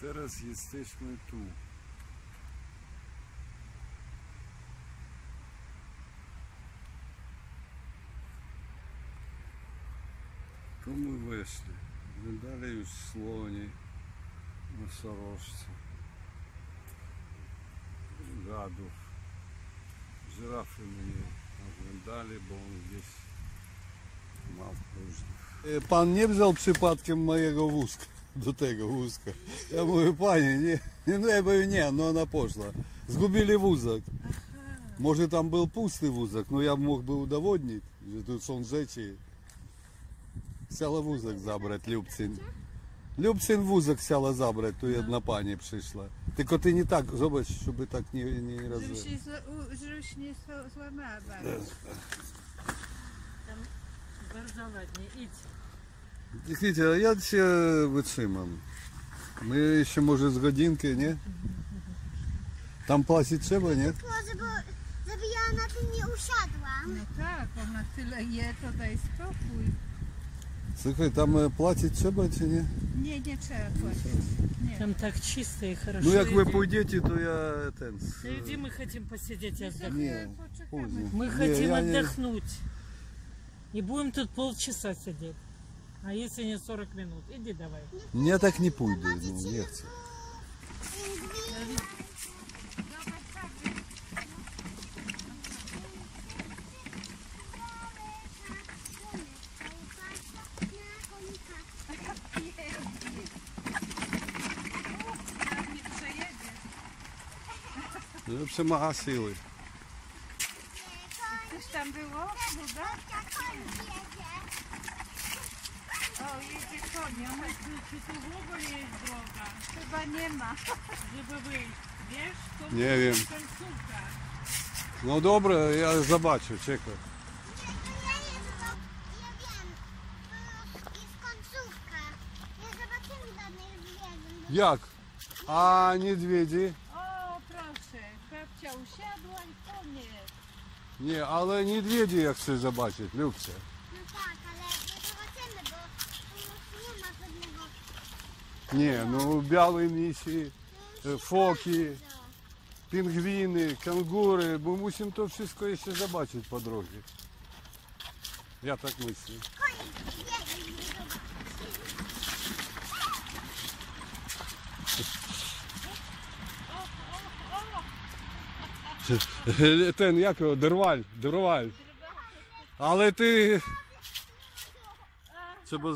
Teraz jesteśmy tu. Tu weszli. Dalej już słoni, nosorożce, gadów. Żyrafy mnie oglądali, bo on gdzieś mał próżnię. Pan nie wziął przypadkiem mojego wózka, do tego wózka. Ja mówię, panie, nie, nie, no ja mówię, nie, no ona poszła. Zgubili wózek. Może tam był pusty wózek, no ja mógł by udowodnić, że tu są rzeczy. Chciała wózek zabrać, Любцин. Любцин wózek chciała zabrać, tu jedna pani przyszła. Tylko ty nie tak, zobacz, żeby tak nie, nie Żeby rozwiązać. się, zła- u- żebyś nie zła- złamała bardzo. Tam bardzo ładnie. Idź. Widzicie, ja cię wytrzymam. My jeszcze może z godzinkę, nie? Tam płacić trzeba, nie? Może, bo żeby ja na tym nie usiadła. No tak, ona tyle je, to daj spokój. E, płacić trzeba, czy nie? Nie, nie trzeba płacić. Nie. Там так чисто и хорошо. Ну, Иди. pójdziecie, to ja ten... z- Да иди, мы хотим посидеть и отдохнуть. Poczekamy. później. Мы хотим отдохнуть. И будем тут полчаса сидеть. А если не 40 минут? Иди давай. Ja tak nie pójdę, no, nie chcę. Lepsze ma siły. Coś tam było? Buda? Nie ma. żeby wyjść? Wiesz, to Nie wiem. końcówka. No dobra, ja zobaczę, czekaj. Ja wiem, to jest końcówka. Nie zobaczymy żadnych zwierząt. Jak? A niedźwiedzi? O, proszę. Babcia usiadła i koniec. Nie, ale niedźwiedzi ja chcę zobaczyć, Lubce. No tak, ale Не, ну білі місі, е, фоки, пінгвіни, кангури, бо мусимо то все ще побачити по дорозі. Я так мислю. Е, Тен, як його, дерваль, дерваль. Але ти... Це бо